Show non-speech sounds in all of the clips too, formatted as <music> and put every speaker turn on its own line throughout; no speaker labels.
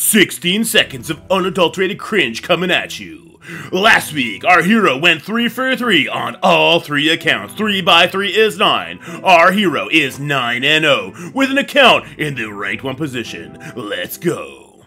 16 seconds of unadulterated cringe coming at you. Last week, our hero went 3 for 3 on all three accounts. 3 by 3 is 9. Our hero is 9 and 0 with an account in the ranked 1 position. Let's go.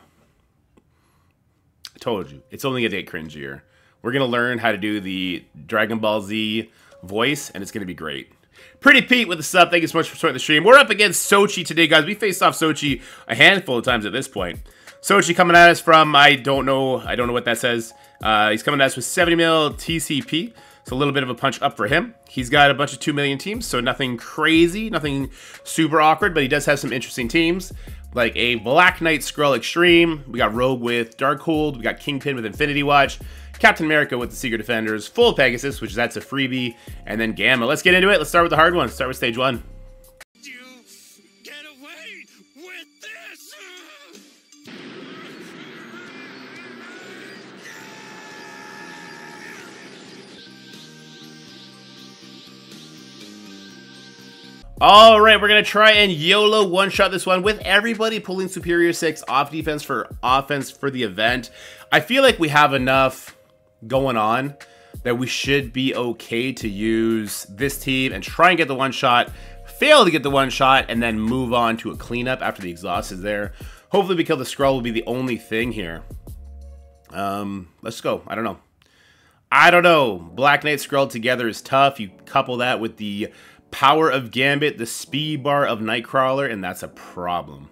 I told you, it's only gonna get cringier. We're gonna learn how to do the Dragon Ball Z voice, and it's gonna be great. Pretty Pete with the sub. Thank you so much for starting the stream. We're up against Sochi today, guys. We faced off Sochi a handful of times at this point. Sochi coming at us from, I don't know, I don't know what that says. Uh, he's coming at us with 70 mil TCP. So a little bit of a punch up for him. He's got a bunch of 2 million teams, so nothing crazy, nothing super awkward, but he does have some interesting teams. Like a Black Knight Skrull Extreme. We got Rogue with Darkhold. We got Kingpin with Infinity Watch. Captain America with the Secret Defenders, full Pegasus, which that's a freebie, and then Gamma. Let's get into it. Let's start with the hard one. Start with stage one. All right, we're going to try and YOLO one-shot this one with everybody pulling Superior 6 off defense for offense for the event. I feel like we have enough going on that we should be okay to use this team and try and get the one shot, fail to get the one shot, and then move on to a cleanup after the exhaust is there. Hopefully we kill the Skrull will be the only thing here. Um, let's go. I don't know. I don't know. Black Knight Skrull together is tough. You couple that with the power of Gambit, the speed bar of Nightcrawler, and that's a problem.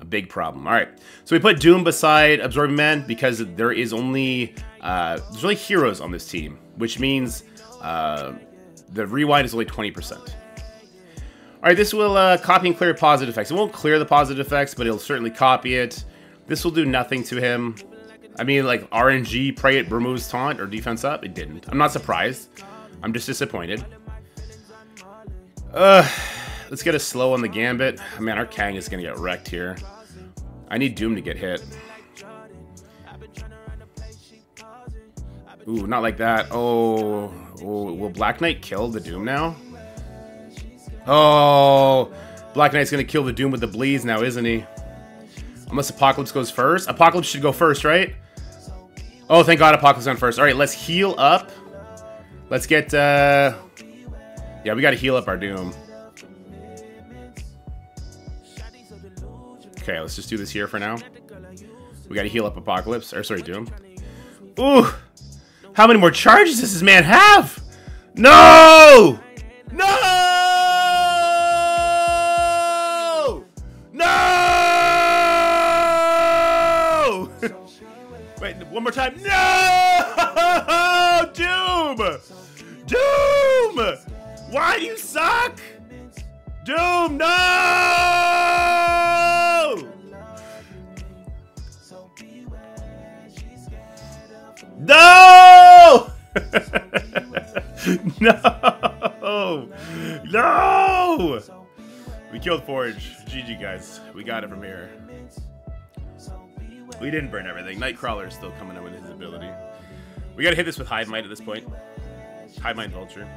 A big problem. All right. So we put Doom beside Absorbing Man because there is only uh, there's only heroes on this team, which means uh, the rewind is only 20%. All right, this will uh, copy and clear positive effects. It won't clear the positive effects, but it'll certainly copy it. This will do nothing to him. I mean, like, RNG, pray it removes taunt or defense up. It didn't. I'm not surprised. I'm just disappointed. Uh, let's get a slow on the Gambit. Man, our Kang is going to get wrecked here. I need Doom to get hit. Ooh, not like that. Oh, oh, will Black Knight kill the Doom now? Oh, Black Knight's gonna kill the Doom with the bleeds now, isn't he? Unless Apocalypse goes first. Apocalypse should go first, right? Oh, thank God Apocalypse went first. All right, let's heal up. Let's get, uh... Yeah, we gotta heal up our Doom. Okay, let's just do this here for now. We gotta heal up Apocalypse, or sorry, Doom. Ooh! How many more charges does this man have? No! No! No! <laughs> Wait, one more time. No! <laughs> Doom! Doom! Why do you suck? Doom, no! No! <laughs> no! No! We killed Forge. GG, guys. We got it from here. We didn't burn everything. Nightcrawler is still coming out with his ability. We gotta hit this with Hive Mind at this point. Hive Mind Vulture.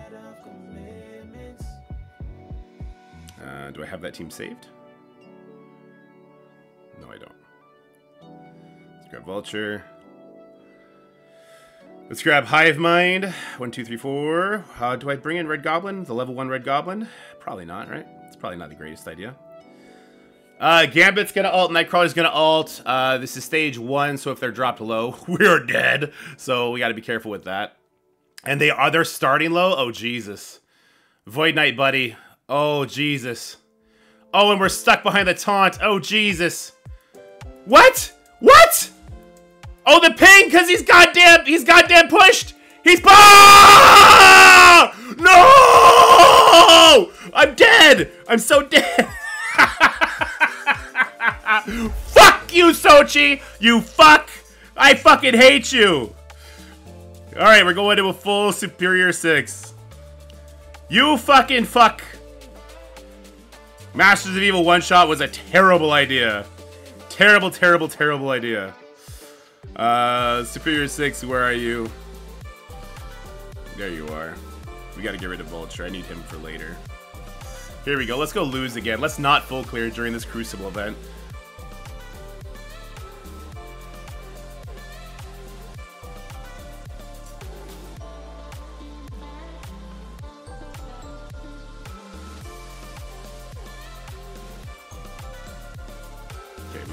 Uh, do I have that team saved? No, I don't. Let's grab Vulture. Let's grab Hive Mind. One, two, three, four. Uh, do I bring in Red Goblin? The level one Red Goblin? Probably not, right? It's probably not the greatest idea. Uh, Gambit's gonna ult, Nightcrawler's gonna ult. Uh, this is stage one, so if they're dropped low, <laughs> we're dead. So we gotta be careful with that. And they are they're starting low? Oh Jesus. Void Knight, buddy. Oh Jesus. Oh, and we're stuck behind the taunt. Oh Jesus. What? What? Oh, the ping, because he's goddamn, he's goddamn pushed. He's, ah! No! I'm dead. I'm so dead. <laughs> fuck you, Sochi. You fuck. I fucking hate you. All right, we're going to a full Superior 6. You fucking fuck. Masters of Evil one-shot was a terrible idea. Terrible, terrible, terrible idea. Uh, Superior 6, where are you? There you are. We gotta get rid of Vulture. I need him for later. Here we go. Let's go lose again. Let's not full clear during this Crucible event.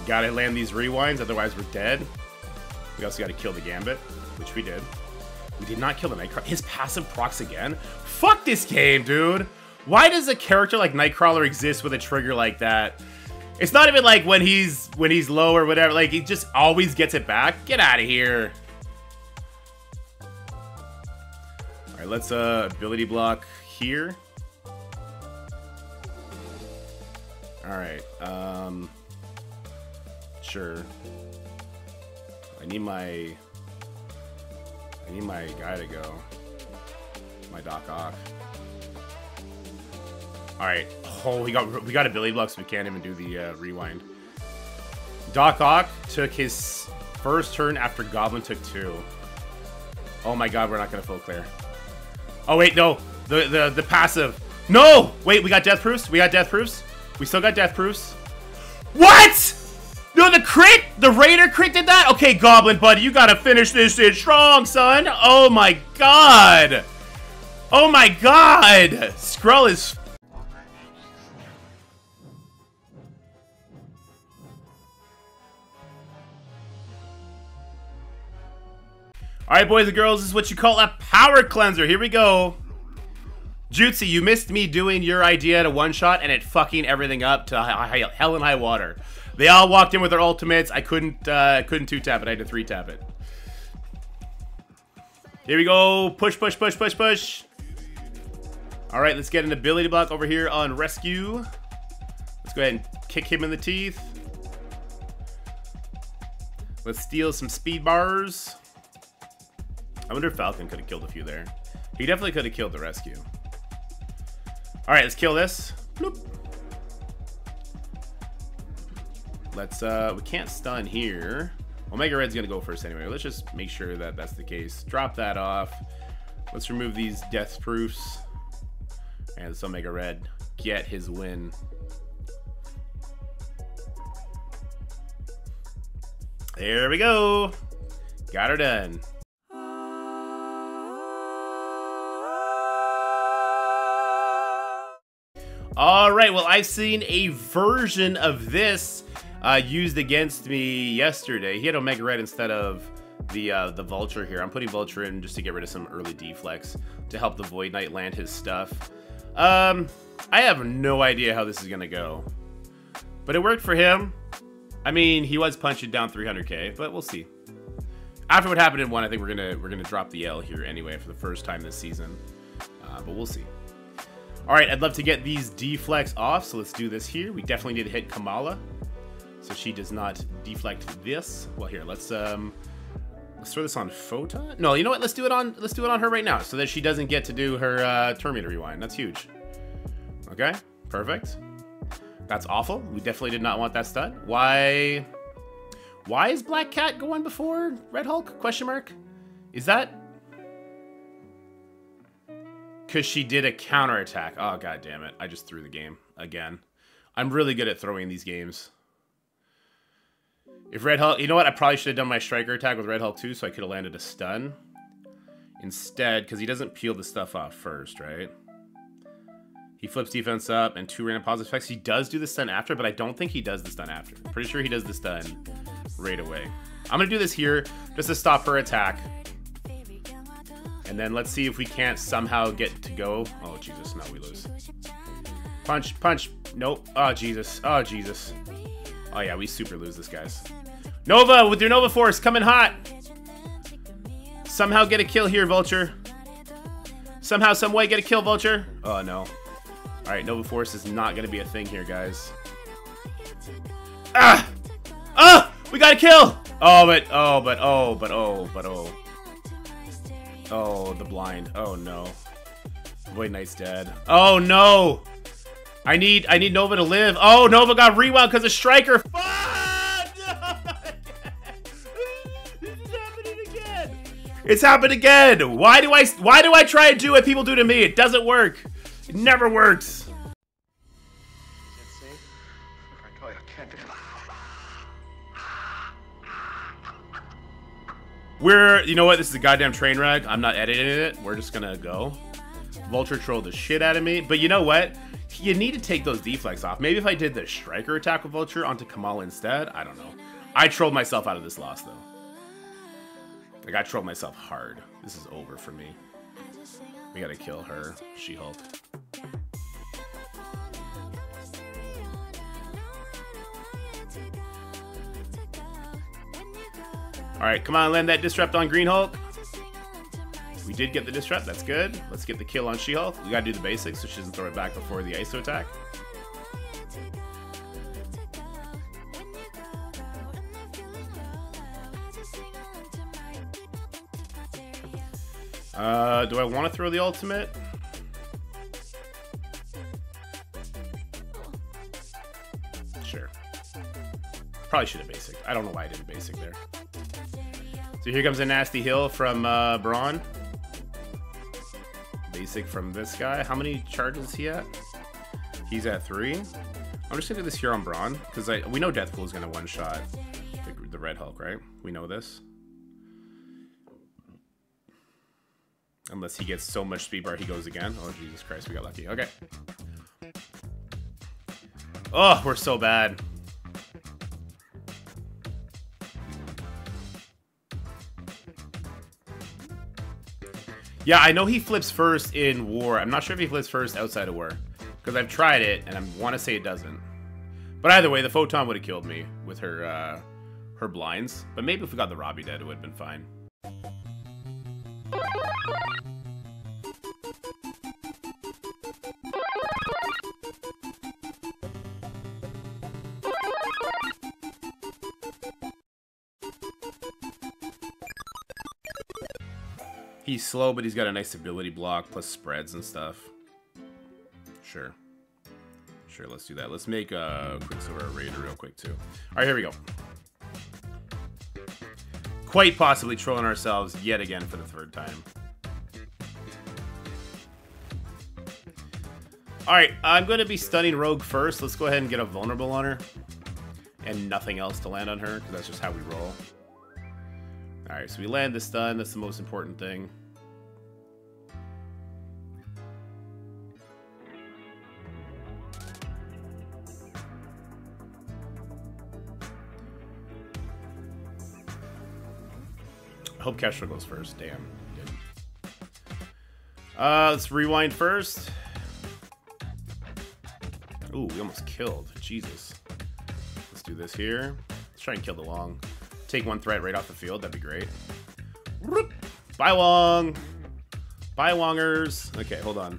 Gotta land these rewinds, otherwise we're dead. We also gotta kill the Gambit, which we did. We did not kill the Nightcrawler. His passive procs again? Fuck this game, dude! Why does a character like Nightcrawler exist with a trigger like that? It's not even like when he's when he's low or whatever. Like he just always gets it back. Get out of here. All right, let's uh ability block here. All right. Um. Sure. I need my. I need my guy to go. My Doc Ock. All right. Oh, we got we got ability blocks. So we can't even do the uh, rewind. Doc Ock took his first turn after Goblin took two. Oh my God, we're not gonna full clear. Oh wait, no, the the the passive. No, wait, we got death proofs. We got death proofs. We still got death proofs. The crit, the Raider crit did that. Okay, Goblin buddy, you gotta finish this shit strong, son. Oh my God. Oh my God. Skrull is Alright, boys and girls, this is what you call a power cleanser. Here we go. Jutsi, you missed me doing your idea to one-shot, and it fucking everything up to hell and high water. They all walked in with their ultimates. I couldn't uh, couldn't two-tap it. I had to three-tap it. Here we go. Push, push, push, push, push. All right, let's get an ability block over here on Rescue. Let's go ahead and kick him in the teeth. Let's steal some speed bars. I wonder if Falcon could have killed a few there. He definitely could have killed the rescue. All right, let's kill this. Bloop. Let's, uh, we can't stun here. Omega Red's gonna go first anyway. Let's just make sure that that's the case. Drop that off. Let's remove these death proofs. And let's Omega Red get his win. There we go. Got her done. All right, well, I've seen a version of this uh, used against me yesterday. He had Omega Red instead of the uh, the Vulture here. I'm putting Vulture in just to get rid of some early deflects to help the Void Knight land his stuff. Um, I have no idea how this is gonna go, but it worked for him. I mean, he was punching down 300k, but we'll see. After what happened in one, I think we're gonna we're gonna drop the L here anyway for the first time this season, uh, but we'll see. All right, I'd love to get these deflects off, so let's do this here. We definitely need to hit Kamala, so she does not deflect this. Well, here, let's um, let's throw this on Photon. No, you know what? Let's do it on let's do it on her right now, so that she doesn't get to do her uh, Terminator rewind. That's huge. Okay, perfect. That's awful. We definitely did not want that stud. Why? Why is Black Cat going before Red Hulk? Question mark. Is that because she did a counterattack. Oh, god damn it. I just threw the game again. I'm really good at throwing these games. If Red Hulk... You know what? I probably should have done my striker attack with Red Hulk too, so I could have landed a stun. Instead, because he doesn't peel the stuff off first, right? He flips defense up and two random positive effects. He does do the stun after, but I don't think he does the stun after. pretty sure he does the stun right away. I'm to do this here just to stop her attack. And then let's see if we can't somehow get to go. Oh, Jesus. No, we lose. Punch, punch. Nope. Oh, Jesus. Oh, Jesus. Oh, yeah, we super lose this, guys. Nova, with your Nova Force, coming hot. Somehow get a kill here, Vulture. Somehow, some way, get a kill, Vulture. Oh, no. All right, Nova Force is not to be a thing here, guys. Ah! Ah! We got a kill! Oh, but, oh, but, oh, but, oh, but, oh. Oh, the blind. Oh no. Void Knight's dead. Oh no! I need I need Nova to live. Oh, Nova got rewound because of Striker. Fuck! <laughs> this is happening again. It's happened again. Why do I why do I try and do what people do to me? It doesn't work. It never works. We're, you know what? This is a goddamn train wreck. I'm not editing it. We're just gonna go. Vulture trolled the shit out of me. But you know what? You need to take those deflects off. Maybe if I did the Striker attack with Vulture onto Kamala instead. I don't know. I trolled myself out of this loss, though. Like, I trolled myself hard. This is over for me. We gotta kill her, She-Hulk. Alright, come on, land that Disrupt on Green Hulk. We did get the Disrupt, that's good. Let's get the kill on She-Hulk. We gotta do the basics so she doesn't throw it back before the ISO attack. Uh, do I want to throw the ultimate? Sure. Probably should have basic. I don't know why I didn't basic there. So here comes a nasty hill from uh, Brawn. Basic from this guy. How many charges is he at? He's at three. I'm just gonna do this here on Brawn because we know Deathpool is gonna one shot the, the Red Hulk, right? We know this. Unless he gets so much speed bar he goes again. Oh, Jesus Christ, we got lucky. Okay. Oh, we're so bad. Yeah, I know he flips first in War. I'm not sure if he flips first outside of War. Because I've tried it, and I want to say it doesn't. But either way, the Photon would have killed me with her uh, her blinds. But maybe if we got the Robbie dead, it would have been fine. He's slow, but he's got a nice ability block, plus spreads and stuff. Sure. Sure, let's do that. Let's make uh, a Quicksilver Raider real quick, too. Alright, here we go. Quite possibly trolling ourselves yet again for the third time. Alright, I'm going to be stunning Rogue first. Let's go ahead and get a vulnerable on her. And nothing else to land on her, because that's just how we roll. Alright, so we land the stun. That's the most important thing. I hope Kestra goes first. Damn. Uh, let's rewind first. Ooh, we almost killed. Jesus. Let's do this here. Let's try and kill the Wong take one threat right off the field. That'd be great. Bye, Wong. Bye, Wongers. Okay, hold on.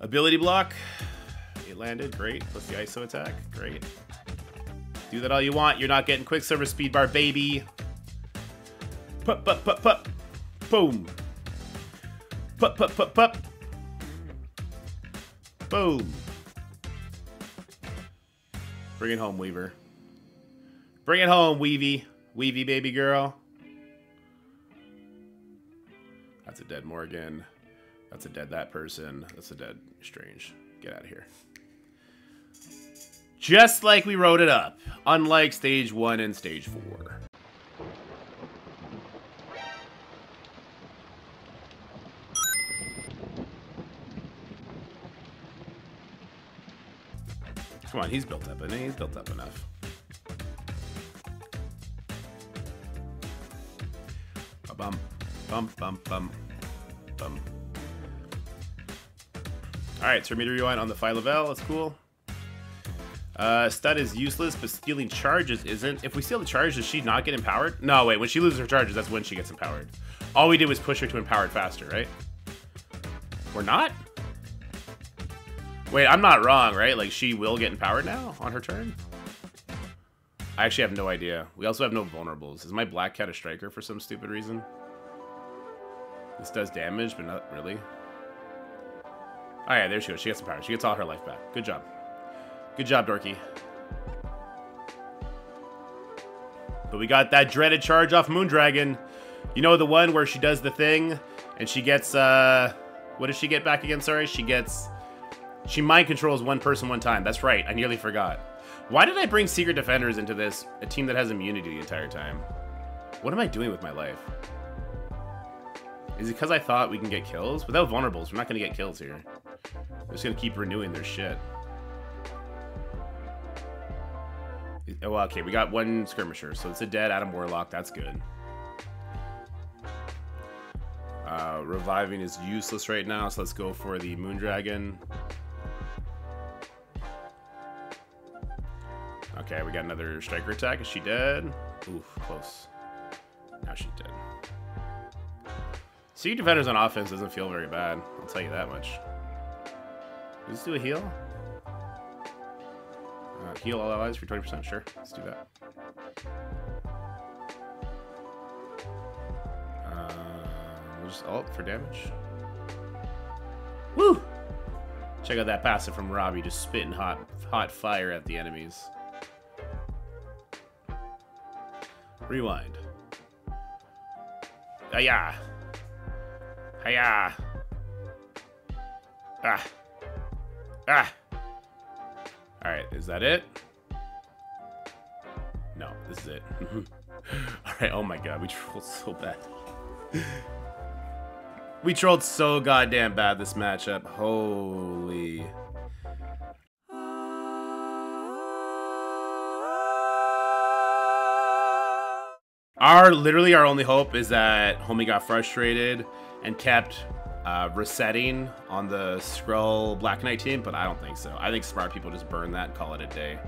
Ability block. It landed. Great. Plus the ISO attack. Great. Do that all you want. You're not getting Quicksilver speed bar, baby. Pup, pup, pup, pup. Boom. Pup, pup, pup, pup. Boom. Bring it home, Weaver. Bring it home, Weavy. Weavy, baby girl. That's a dead Morgan. That's a dead that person. That's a dead Strange. Get out of here. Just like we wrote it up. Unlike stage one and stage four. Come on, he's built up, and he's built up enough. Bum, bum, bum, bum. Alright, so meter rewind on the Phyla-Vell, that's cool. Uh, stud is useless, but stealing charges isn't. If we steal the charge, does she not get empowered? No, wait, when she loses her charges, that's when she gets empowered. All we did was push her to empowered faster, right? We're not? Wait, I'm not wrong, right? Like, she will get empowered now on her turn? I actually have no idea. We also have no vulnerables. Is my Black Cat a striker for some stupid reason? This does damage, but not really. Oh yeah, there she goes. She gets some power. She gets all her life back. Good job. Good job, Dorky. But we got that dreaded charge off Moondragon. You know the one where she does the thing and she gets, uh... What does she get back again? Sorry, she gets... She mind controls one person one time. That's right. I nearly forgot. Why did I bring Secret Defenders into this? A team that has immunity the entire time. What am I doing with my life? Is it because I thought we can get kills? Without vulnerables, we're not going to get kills here. They're just going to keep renewing their shit. Oh, okay, we got one skirmisher, so it's a dead Adam Warlock. That's good. Uh, reviving is useless right now, so let's go for the Moondragon. Okay, we got another striker attack. Is she dead? Oof, close. Now she's dead. Sea defenders on offense doesn't feel very bad. I'll tell you that much. Let's do a heal. Uh, heal all allies for 20%. Sure, let's do that. Uh, we'll just ult for damage. Woo! Check out that passive from Robbie, just spitting hot, hot fire at the enemies. Rewind. Ah, yeah. Hiya! Ah. Ah! Alright, is that it? No, this is it. <laughs> Alright, oh my god, we trolled so bad. we trolled so goddamn bad this matchup. Holy... Our literally our only hope is that Homie got frustrated and kept uh, resetting on the Skrull Black Knight team, but I don't think so. I think smart people just burn that and call it a day.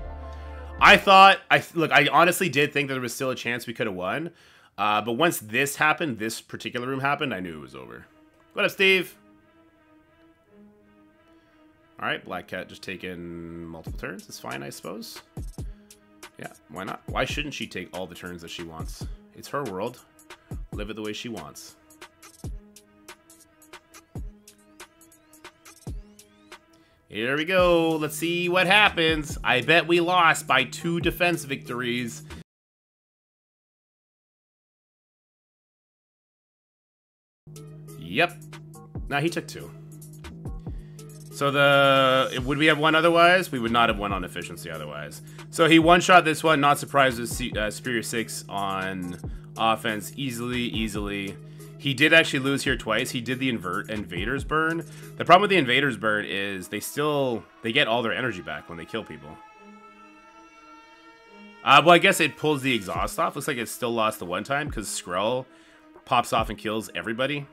I thought I look. I honestly did think that there was still a chance we could have won, uh, but once this happened, this particular room happened, I knew it was over. What up, Steve? All right, Black Cat just taking multiple turns. It's fine, I suppose. Yeah, why not? Why shouldn't she take all the turns that she wants? It's her world. Live it the way she wants. Here we go. Let's see what happens. I bet we lost by two defense victories. Yep. Now he took two. So the would we have won otherwise? We would not have won on efficiency otherwise. So he one-shot this one. Not surprised with uh, Superior 6 on offense easily, easily. He did actually lose here twice. He did the invert invaders burn. The problem with the invaders burn is they still they get all their energy back when they kill people. Uh, well, I guess it pulls the exhaust off. Looks like it still lost the one time because Skrull pops off and kills everybody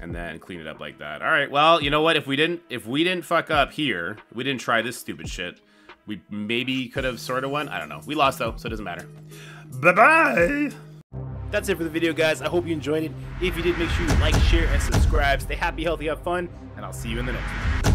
and then clean it up like that. All right, well, you know what? If we didn't, if we didn't fuck up here, we didn't try this stupid shit. We maybe could have sort of won. I don't know. We lost though, so it doesn't matter. Bye bye. That's it for the video, guys. I hope you enjoyed it. If you did, make sure you like, share, and subscribe. Stay happy, healthy, have fun, and I'll see you in the next one.